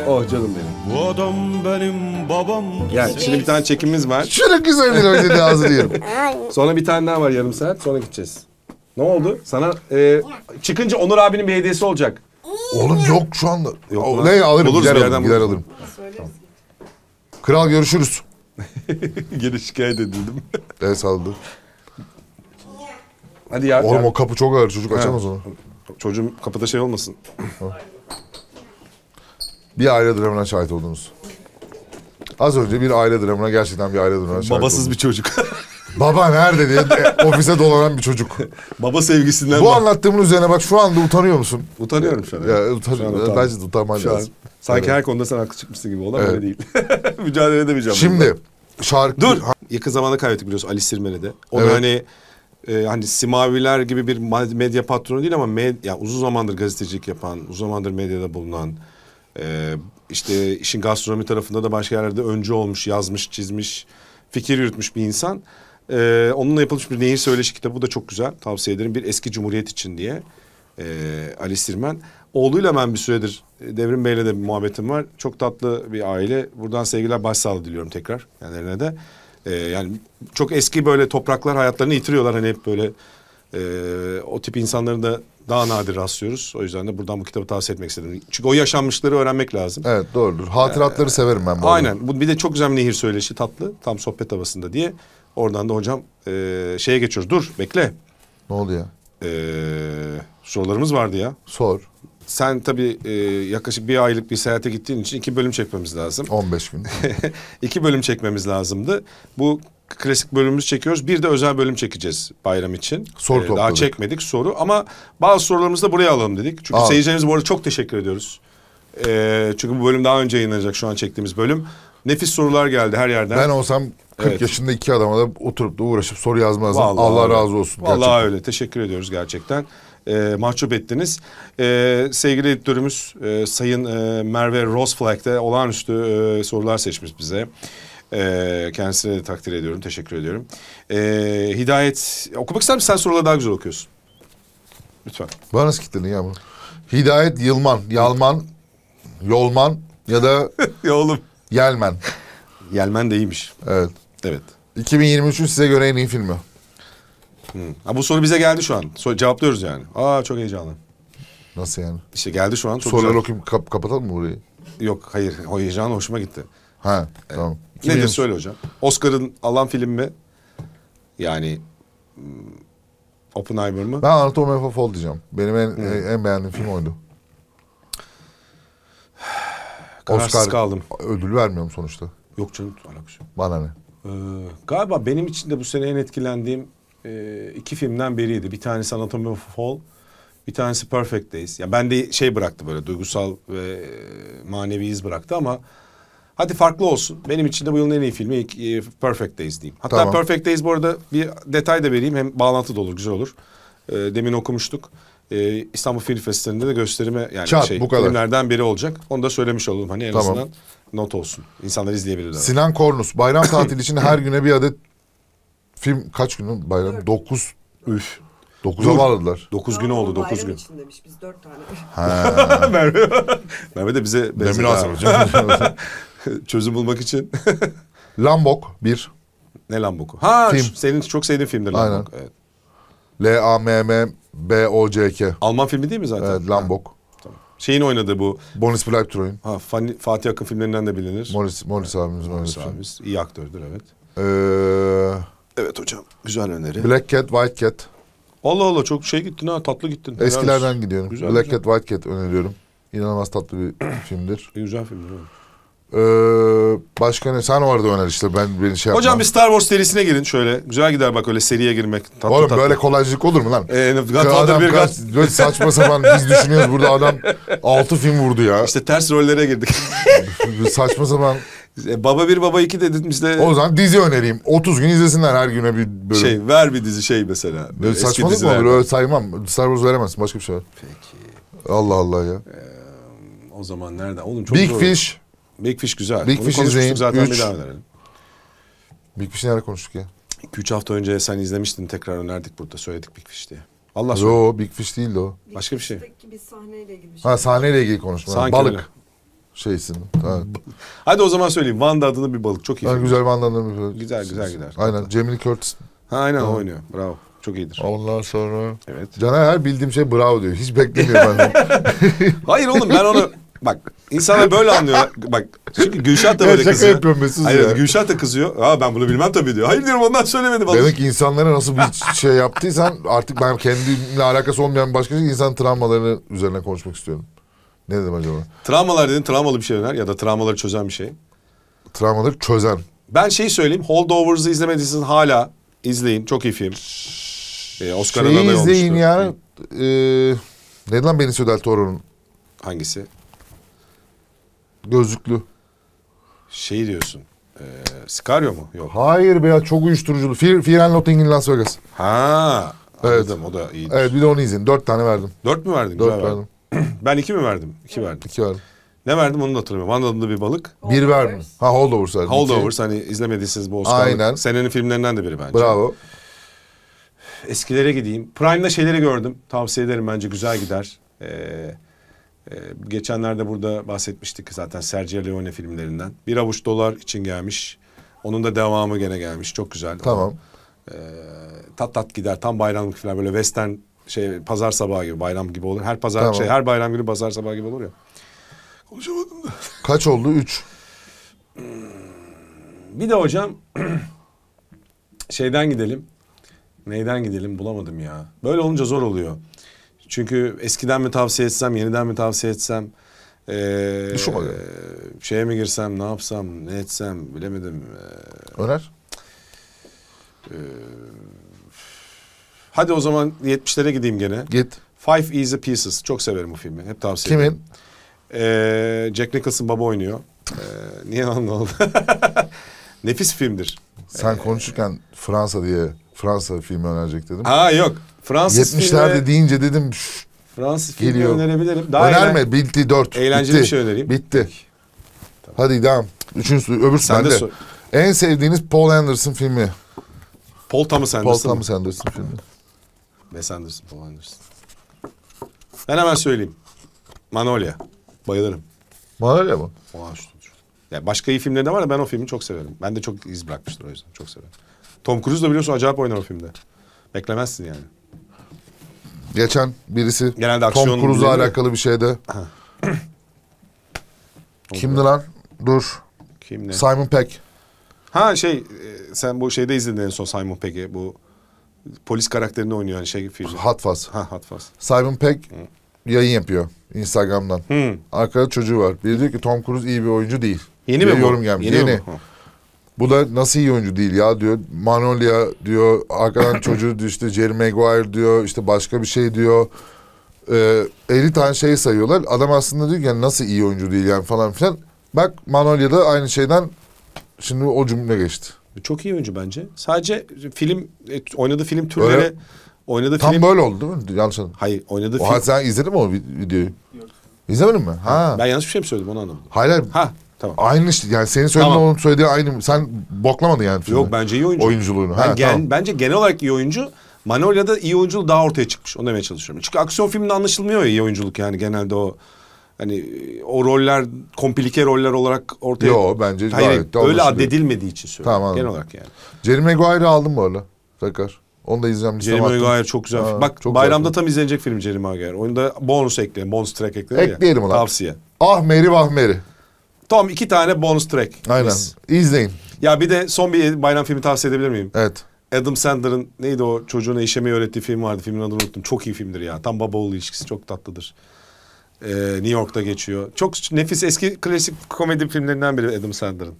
Oh canım benim. Bu adam benim babam. Gel. Şimdi bir tane çekimimiz var. Şunun güzelliğine önce de ağzını yerim. Sonra bir tane daha var yarım saat. Sonra gideceğiz. Ne oldu? Sana e, çıkınca Onur abinin bir hediyesi olacak. Oğlum yok şu anda. Yok O, ne alırım Buluruz gider bir alırım yerden gider alırım. Söyleriz. Kral görüşürüz. Geri şikayet edildim. El saldı. Hadi ya. Oğlum ya. o kapı çok ağır çocuk açamaz onu. Çocuğum kapıda şey olmasın. Bir aile dramına şahit oldunuz. Az önce bir aile dramına gerçekten bir aile dramına şahit Babasız oldunuz. bir çocuk. Baba nerede diye ofise dolanan bir çocuk. Baba sevgisinden Bu bak- anlattığımın üzerine bak şu anda utanıyor musun? Utanıyorum şu an. Ya utan, Şu an bence de utanman Şu an. lazım. Sanki Evet. her konuda sen haklı çıkmışsın gibi. Olan Evet. öyle değil. Mücadele edemeyeceğim. Şimdi şarkı... bununla. Dur. Ha, Yakın zamanda kaybettik biliyorsun Ali Sirmen'i de. O da Evet. hani e, hani Simaviler gibi bir medya patronu değil ama med, yani uzun zamandır gazetecilik yapan, uzun zamandır medyada bulunan, e, işte işin gastronomi tarafında da başka yerlerde öncü olmuş, yazmış, çizmiş, fikir yürütmüş bir insan. E, onunla yapılmış bir Nehir Söyleşi kitabı bu da çok güzel. Tavsiye ederim. Bir eski cumhuriyet için diye. E, Ali Sirmen. Oğluyla ben bir süredir e, Devrim Bey'le de bir muhabbetim var. Çok tatlı bir aile. Buradan sevgiler başsağlığı diliyorum tekrar kendilerine de. E, yani çok eski böyle topraklar hayatlarını yitiriyorlar. Hani hep böyle e, o tip insanların da daha nadir rastlıyoruz. O yüzden de buradan bu kitabı tavsiye etmek istedim. Çünkü o yaşanmışları öğrenmek lazım. Evet doğrudur. Hatıratları severim ben bu. Aynen. Bu bir de çok güzel bir nehir söyleşi tatlı. Tam sohbet havasında diye. Oradan da hocam e, şeye geçiyoruz. Dur bekle. Ne oldu ya? E, sorularımız vardı ya. Sor. Sen tabii e, yaklaşık bir aylık bir seyahate gittiğin için iki bölüm çekmemiz lazım. 15 gün. iki bölüm çekmemiz lazımdı. Bu klasik bölümümüzü çekiyoruz. Bir de özel bölüm çekeceğiz bayram için. Soru daha topladık. çekmedik soru ama bazı sorularımızı da buraya alalım dedik. Çünkü Aa. seyircilerimize bu arada çok teşekkür ediyoruz. E, çünkü bu bölüm daha önce yayınlanacak şu an çektiğimiz bölüm. Nefis sorular geldi her yerden. ben olsam 40 Evet. yaşında iki adama da oturup da uğraşıp soru yazmazdım. Vallahi Allah öyle. razı olsun. Vallahi gerçekten. öyle. Teşekkür ediyoruz gerçekten. Ee, mahcup ettiniz. Ee, sevgili editörümüz e, Sayın e, Merve Rosflag de olağanüstü e, sorular seçmiş bize. Ee, kendisine de takdir ediyorum. Teşekkür ediyorum. Ee, Hidayet okumak ister misin? Sen soruları daha güzel okuyorsun. Lütfen. Bana nasıl kilitledin ya bunu? Hidayet Yılman, Yalman, Yolman ya da ya oğlum. Yelmen. Yelmen de iyiymiş. Evet. Evet. 2023'ün size göre en iyi filmi. Ha, bu soru bize geldi şu an. So- cevaplıyoruz yani. Aa çok heyecanlı. Nasıl yani? İşte geldi şu an. Soruları okuyup kap- kapatalım mı burayı? Yok hayır. O heyecan hoşuma gitti. Ha tamam. Nedir 2023 söyle hocam. Oscar'ın alan film mi? Yani hmm, Oppenheimer mı? Ben Anatomy of a Fall diyeceğim. Benim en, en beğendiğim film oydu. Kararsız Oscar kaldım. ödül vermiyorum sonuçta. Yok canım alakası yok. Bana ne? Ee, galiba benim için de bu sene en etkilendiğim e, iki filmden biriydi. Bir tanesi Anatomy of a Fall. Bir tanesi Perfect Days. Ya ben de şey bıraktı böyle duygusal ve e, manevi iz bıraktı ama hadi farklı olsun. Benim için de bu yılın en iyi filmi e, Perfect Days diyeyim. Hatta Tamam. Perfect Days bu arada bir detay da vereyim hem bağlantı da olur güzel olur. Ee, demin okumuştuk. Ee, İstanbul Film Festivali'nde de gösterime yani Çat, şey bu kadar. filmlerden biri olacak. Onu da söylemiş oldum hani en Tamam. azından not olsun. İnsanlar izleyebilirler. Sinan Kornus. Bayram tatili için her güne bir adet film kaç gün bayram? 9. Üf. 9'a Dur. bağladılar. 9 gün oldu 9 Bayram gün. için demiş biz dört tane. Merve de bize Ne münasebet. çözüm bulmak için. Lambok 1. ne Lambok'u? Ha Film. şu- senin çok sevdiğin filmdir Aynen. Lambok. Evet. L-A-M-M-B-O-C-K. Alman filmi değil mi zaten? Evet Lambok. Tamam. Şeyin oynadığı bu. Bonis Bleibtreu'in. Ha, Fani- Fatih Akın filmlerinden de bilinir. Morris, Morris abimizin Morris oynadığı. abimiz. İyi aktördür evet. Ee, Evet hocam. Güzel öneri. Black Cat, White Cat. Allah Allah çok şey gittin ha tatlı gittin. Helal Eskilerden gidiyorum. Güzel, Black güzel. Cat, White Cat öneriyorum. İnanılmaz tatlı bir filmdir. Güzel film. evet. Ee, başka ne? Sen orada öner işte. Ben beni şey yapmam. Hocam bir Star Wars serisine girin şöyle. Güzel gider bak öyle seriye girmek. Tatlı Oğlum tatlı. böyle kolaycılık olur mu lan? Ee, Godfather adam bir kaç, God... böyle saçma sapan biz düşünüyoruz burada adam 6 film vurdu ya. İşte ters rollere girdik. saçma sapan. E, baba bir baba iki dedim işte O zaman dizi önereyim. 30 gün izlesinler her güne bir bölüm. şey ver bir dizi şey mesela. Böyle Eski saçmalık mı olur? Öyle saymam. Star Wars veremezsin. Başka bir şey var. Peki. Allah Allah ya. O zaman nerede? Oğlum çok Big zor. Fish. Big Fish güzel. Big Bunu Fish izleyin. zaten Üç. bir daha önerelim. Big Fish'i nerede konuştuk ya? 2-3 hafta önce sen izlemiştin tekrar önerdik burada söyledik Big Fish diye. Allah söyle. Yo Big Fish değildi o. Başka bir şey. Bir sahneyle ilgili bir şey. Ha sahneyle ilgili konuşma. Sanki Balık öyle. şeysin. Ha. Hadi o zaman söyleyeyim. Wanda adında bir balık. Çok iyi. Ha, film. güzel bandanlar. Güzel, güzel gider. Aynen. Jamie Curtis. Ha, aynen Tamam. oynuyor. Bravo. Çok iyidir. Ondan sonra... Evet. Caner her bildiğim şey bravo diyor. Hiç beklemiyor benden. Hayır oğlum ben onu bak insanlar böyle anlıyor. Bak çünkü Gülşah da böyle şaka kızıyor. yapıyorum Mesut Hayır ya. Gülşah da kızıyor. Aa ben bunu bilmem tabii diyor. Hayır diyorum ondan söylemedim. Demek ki insanlara nasıl bir şey yaptıysan artık ben kendimle alakası olmayan başka şey insan travmalarını üzerine konuşmak istiyorum. Ne dedim acaba? Travmalar dedin travmalı bir şey öner ya da travmaları çözen bir şey. Travmaları çözen. Ben şeyi söyleyeyim. Holdovers'ı izlemediyseniz hala izleyin. Çok iyi film. Ee, Oscar'a Şeyi aday izleyin olmuştu. ya. E, neydi lan Benicio del Toro'nun? Hangisi? Gözlüklü. Şey diyorsun. Ee, Sicario mu? Yok. Hayır be ya çok uyuşturuculu. Fear, Fear and Loathing in Las Vegas. Ha. Evet. Anladım o da iyi. Evet bir de onu izleyin. Dört tane verdim. Dört mü verdin? Dört Güzel verdim. Ben iki mi verdim? İki verdim. İki verdim. Ne verdim onu da hatırlamıyorum. Wanda adında bir balık. Bir verdim. Ha Holdovers verdim. İki. Holdovers hani izlemediyseniz bu Oscar'lık. Aynen. Senenin filmlerinden de biri bence. Bravo. Eskilere gideyim. Prime'da şeyleri gördüm. Tavsiye ederim bence güzel gider. Ee, e, geçenlerde burada bahsetmiştik zaten Sergio Leone filmlerinden. Bir avuç dolar için gelmiş. Onun da devamı gene gelmiş. Çok güzel. Tamam. Ee, tat tat gider. Tam bayramlık falan böyle western şey pazar sabahı gibi bayram gibi olur. Her pazar Tamam. şey her bayram günü pazar sabahı gibi olur ya. Konuşamadım da. Kaç oldu? Üç. Bir de hocam şeyden gidelim. Neyden gidelim bulamadım ya. Böyle olunca zor oluyor. Çünkü eskiden mi tavsiye etsem, yeniden mi tavsiye etsem? Ee, Düşün bakalım. şeye mi girsem, ne yapsam, ne etsem bilemedim. Ee, Öner. hadi o zaman 70'lere gideyim gene. Git. Five Easy Pieces. Çok severim bu filmi. Hep tavsiye ederim. Kimin? Ee, Jack Nicholson baba oynuyor. Ee, niye lan oldu? Nefis filmdir. Sen konuşurken Fransa diye Fransa filmi önerecek dedim. Ha yok. Fransız 70'lerde filmi, deyince dedim şşş, Fransız filmi Geliyor. önerebilirim. Daha önerme eğlen- bitti dört. eğlenceli Bitti. bir şey önereyim. Bitti. Hadi devam. Üçüncüsü öbürsü Sen de bende. sor. En sevdiğiniz Paul Anderson filmi. Paul Thomas Paul Anderson. Thomas Anderson filmi. Wes Anderson, Paul Anderson. Ben hemen söyleyeyim. Manolya. Bayılırım. Manolya mı? Olağanüstüdür. Ya başka iyi filmleri de var da ben o filmi çok severim. Ben de çok iz bırakmıştır o yüzden. Çok severim. Tom Cruise da biliyorsun acayip oynar o filmde. Beklemezsin yani. Geçen birisi Genelde Tom Cruise'la alakalı bir şeyde. Kimdi lan? Dur. Kim ne? Simon Peck. ha şey e, sen bu şeyde izledin en son Simon Pegg'i. Bu polis karakterini oynuyor yani şey filmi. Hot Fuzz. Ha Hot Fuzz. Simon Peck yayın yapıyor Instagram'dan. Hı. Arkada çocuğu var. Biri diyor ki Tom Cruise iyi bir oyuncu değil. Yeni diye mi bu? yorum gelmiş. Yeni, mi bu? Bu da nasıl iyi oyuncu değil ya diyor. Manolya diyor. Arkadan çocuğu diyor işte Jerry Maguire diyor. işte başka bir şey diyor. Ee, 50 tane şey sayıyorlar. Adam aslında diyor ki yani nasıl iyi oyuncu değil yani falan filan. Bak Manolya da aynı şeyden şimdi o cümle geçti. Çok iyi oyuncu bence. Sadece film e, oynadığı film türleri Öyle. Oynadığı Tam film... böyle oldu değil mi? Yanlış anladım. Hayır oynadığı O film... sen izledin mi o vi- videoyu? İzlemedin mi? Ha. Ben yanlış bir şey mi söyledim onu anlamadım. Hayır. Ha tamam. Aynı işte yani senin söylediğin Tamam. onun söylediği aynı. Sen boklamadın yani filmi. Yok bence iyi oyuncu. Oyunculuğunu. Ben Ha, gen- tamam. Bence genel olarak iyi oyuncu. Manolya'da iyi oyunculuğu daha ortaya çıkmış. Onu demeye çalışıyorum. Çünkü aksiyon filminde anlaşılmıyor ya iyi oyunculuk yani genelde o hani o roller komplike roller olarak ortaya Yo, bence Hayır, gayet de öyle addedilmediği için söylüyorum. Tamam, genel olarak yani. Jerry Maguire'ı aldım bu arada. Tekrar. Onu da izleyeceğim. attım. Maguire çok güzel. Ha. Bak çok bayramda güzel tam izlenecek film Jeremy Maguire. Oyunda bonus ekleyin. Bonus track ekleyin ya. Ekleyelim ulan. Tavsiye. Ah Mary Vah Mary. Tam iki tane bonus track. Aynen. Mis. İzleyin. Ya bir de son bir bayram filmi tavsiye edebilir miyim? Evet. Adam Sandler'ın neydi o çocuğuna işemeyi öğrettiği film vardı. Filmin adını unuttum. Çok iyi filmdir ya. Tam baba oğul ilişkisi çok tatlıdır. Ee, New York'ta geçiyor. Çok nefis eski klasik komedi filmlerinden biri Adam Sandler'ın.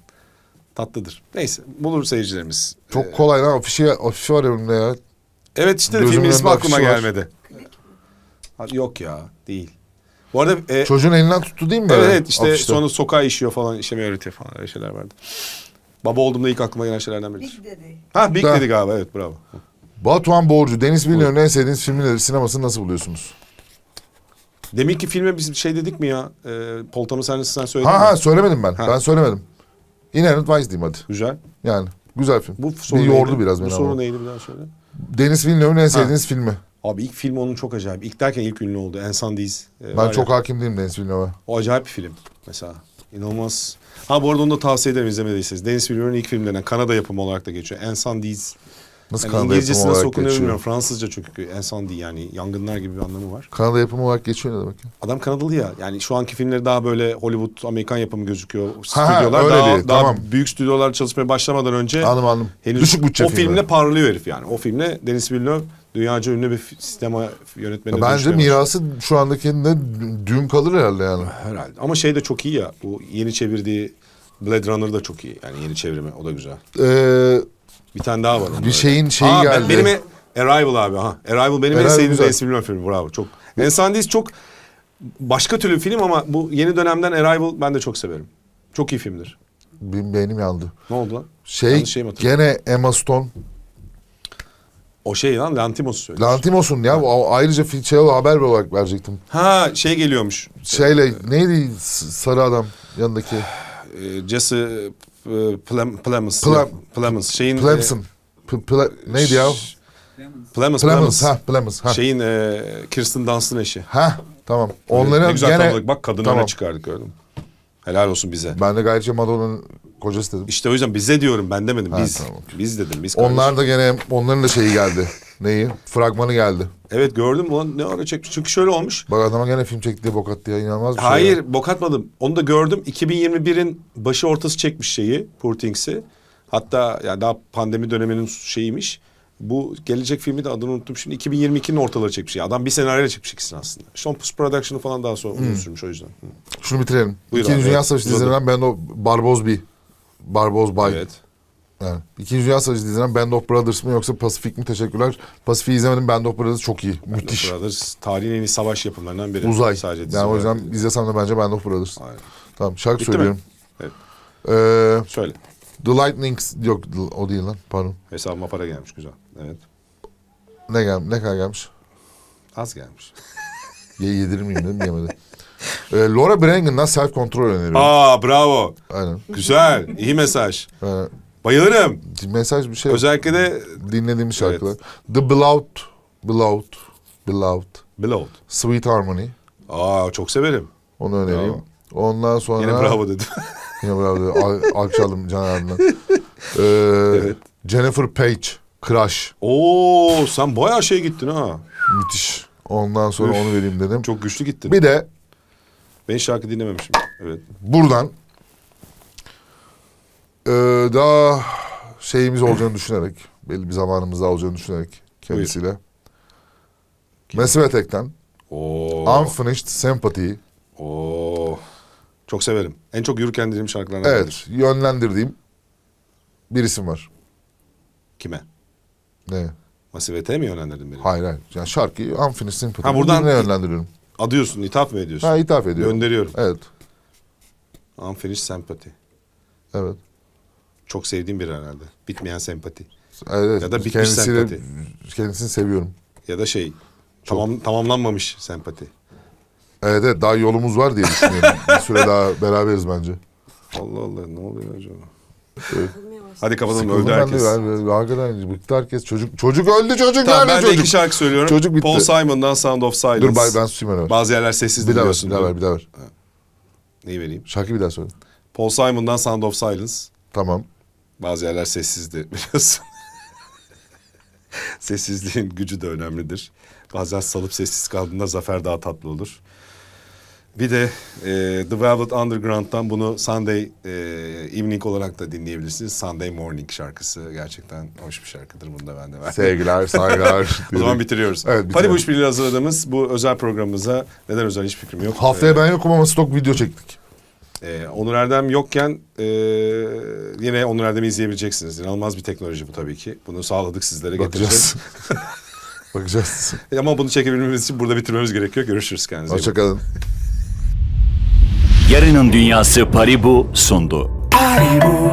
Tatlıdır. Neyse bulur seyircilerimiz. Çok Ee, kolay lan. Afişi, afişi var önümde ya. Evet işte Gözümün filmin ismi aklıma var. gelmedi. Yok ya değil. Bu arada e, Çocuğun elinden tuttu değil mi evet, evet işte Afişte. sonra sokağa işiyor falan işemeyi öğretiyor falan öyle şeyler vardı. Baba olduğumda ilk aklıma gelen şeylerden biridir. Big Daddy. Ha Big Da. dedi galiba evet bravo. Batuhan Borcu, Deniz Villeneuve'ün en sevdiğiniz filmi nedir? Sinemasını nasıl buluyorsunuz? Deminki filme biz bir şey dedik mi ya? Paul Thomas Anderson sen söyledin Ha mi? ha söylemedim ben. Ha. Ben söylemedim. Inherent Vice diyeyim hadi. Güzel. Yani güzel film. Bu soru bir yordu neydi? biraz Bu beni soru ama. neydi bir daha söyle. Deniz Villeneuve'ün en sevdiğiniz filmi. Abi ilk film onun çok acayip. İlk derken ilk ünlü oldu. Ensan Diz. Ee, Ben çok ya, hakim değilim Deniz Villeneuve'a. O acayip bir film mesela. İnanılmaz. Ha bu arada onu da tavsiye ederim izlemediyseniz. Deniz Villeneuve'ün ilk filmlerinden Kanada yapımı olarak da geçiyor. Ensan Diz. Nasıl Yani Kanada yapımı olarak geçiyor? bilmiyorum. Fransızca çünkü Ensan Diz yani yangınlar gibi bir anlamı var. Kanada yapımı olarak geçiyor ne demek ya? Adam Kanadalı ya. Yani şu anki filmleri daha böyle Hollywood, Amerikan yapımı gözüküyor. Ha, Stüdyolar öyle daha, değil, daha tamam. büyük stüdyolar çalışmaya başlamadan önce Anladım anladım. henüz Düşük bütçe o filmle parlıyor herif yani. O filmle Denis Villeneuve dünyaca ünlü bir sinema yönetmeni. Bence mirası şu andakinde düğüm kalır herhalde yani. Herhalde. Ama şey de çok iyi ya. Bu yeni çevirdiği Blade Runner da çok iyi. Yani yeni çevrimi o da güzel. Ee, Bir tane daha var. bir öyle. şeyin şeyi Aa, ben- geldi. benim e- Arrival abi ha. Arrival benim en Arrival sevdiğim güzel. Denis Villeneuve filmi. Bravo. Çok. Ensan Diz çok başka türlü film ama bu yeni dönemden Arrival ben de çok severim. Çok iyi filmdir. Benim beynim yandı. Ne oldu lan? Şey, şey gene Emma Stone. O şey lan Lantimos'u söylüyor. Lantimos'un ya. O ayrıca şey haber olarak verecektim. Ha şey geliyormuş. Şeyle neydi s- sarı adam yanındaki? Ee, Jesse e, Plem, Plemons. Plem- Plemons. Şeyin Plemson. P- Ple- neydi ya? Plemons. Plemons. Plemons. Ha Plemons. Ha. Şeyin e, Kirsten Dunst'ın eşi. ha tamam. ne Onların güzel gene tanıdık. Bak kadını Tamam. öne çıkardık gördün mü? Helal olsun bize. ben de gayet Madonna'nın kocası dedim. İşte o yüzden bize diyorum ben demedim. Ha, biz. tamam. Biz dedim. Biz kardeşim. Onlar da gene onların da şeyi geldi. Neyi? Fragmanı geldi. Evet gördüm ulan ne ara çekmiş. Çünkü şöyle olmuş. Bak adama gene film çekti diye bok attı ya inanılmaz bir şey. ya. Hayır bok atmadım. Onu da gördüm. 2021'in başı ortası çekmiş şeyi. Poor Things'i. Hatta yani daha pandemi döneminin şeyiymiş. Bu gelecek filmi de adını unuttum şimdi. 2022'nin ortaları çekmiş. Ya adam bir senaryo çekmiş ikisini aslında. İşte post production'ı falan daha sonra uzun sürmüş o yüzden. Hı. Şunu bitirelim. Buyur İkinci abi, Dünya. Savaşı dizilerinden Band of Barboz B. Barboz Bay. Evet. Yani. İkinci Dünya Savaşı dizilerinden Band of Brothers mı yoksa Pasifik mi? Teşekkürler. Pasifik'i izlemedim. Band of Brothers çok iyi. Müthiş. Brothers tarihin en iyi savaş yapımlarından biri. Uzay. Sadece yani o olarak yüzden değil. izlesem de bence Band of Brothers. Aynen. Tamam şarkı Bitti mi? söylüyorum. Evet. Ee, Söyle. The Lightning... Yok o değil lan pardon. Hesabıma para gelmiş güzel. Evet. Ne, gel ne kadar gelmiş? Az gelmiş. Ye yedirir miyim dedim yemedi. Ee, Laura Branigan'dan Self Control öneriyorum. Aa bravo. Aynen. Güzel. iyi mesaj. Ee, Bayılırım. mesaj bir şey. Özellikle de dinlediğimiz şarkılar. The Beloved, Beloved, Beloved, Beloved. Sweet Harmony. Aa çok severim. Onu önereyim. Ondan sonra... Yine bravo dedim. Yine bravo. Al, alkış aldım Can abimden. Ee, Jennifer Page, Crush. Oo sen bayağı şey gittin ha. Müthiş. Ondan sonra Üf. onu vereyim dedim. Çok güçlü gittin. Bir de Ben hiç şarkı dinlememişim. Evet. buradan ee, daha şeyimiz olacağını düşünerek, belli bir zamanımız daha olacağını düşünerek kendisiyle. Massive Attack'ten Oo. Unfinished Sympathy. Oo. Çok severim. En çok yürürken dinlediğim şarkılardan Evet, biridir. yönlendirdiğim bir isim var. Kime? Ne? Masivete mi yönlendirdin beni? Hayır hayır. Yani şarkıyı Unfinished Sympathy. Ha, buradan- Birine yönlendiriyorum. Adıyorsun, ithaf mı ediyorsun? Ha ithaf ediyorum. Gönderiyorum. Evet. Unfinished Sympathy. Evet. Çok sevdiğim bir herhalde. Bitmeyen sempati. Evet. Ya da bitmiş kendisiyle, sempati. Kendisini seviyorum. Ya da şey tamam tamamlanmamış sempati. Evet evet daha yolumuz var diye düşünüyorum. bir süre daha beraberiz bence. Allah Allah ne oluyor acaba? Başladı. Hadi kapatalım öldü ben herkes. de. Ben, ben, hakikaten bıktı herkes. Çocuk, çocuk öldü çocuk Tamam nerede ben de çocuk? iki şarkı söylüyorum. Çocuk bitti. Paul Simon'dan Sound of Silence. Dur bay, ben susayım ver. Bazı yerler sessiz Bir biliyorsun. bir daha ver, bir daha ver. Neyi vereyim? Şarkı bir daha söyle. Paul Simon'dan Sound of Silence. Tamam. Bazı yerler sessizdi biliyorsun. Sessizliğin gücü de önemlidir. Bazen salıp sessiz kaldığında zafer daha tatlı olur. Bir de e, The Velvet Underground'dan bunu Sunday e, Evening olarak da dinleyebilirsiniz. Sunday Morning şarkısı gerçekten hoş bir şarkıdır. Bunu da ben de verdim. Sevgiler, saygılar. O zaman bitiriyoruz. Evet, bitirelim. Buş Birliği hazırladığımız bu özel programımıza neden özel hiçbir fikrim yok. Haftaya ben yokum ama stok video çektik. Ee, Onur Erdem yokken e, yine Onur Erdem'i izleyebileceksiniz. İnanılmaz bir teknoloji bu tabii ki. Bunu sağladık sizlere. Bakacağız. Bakacağız. Ama bunu çekebilmemiz için burada bitirmemiz gerekiyor. Görüşürüz kendinize. Hoşçakalın. Yarının Dünyası Paribu sundu. Paribu,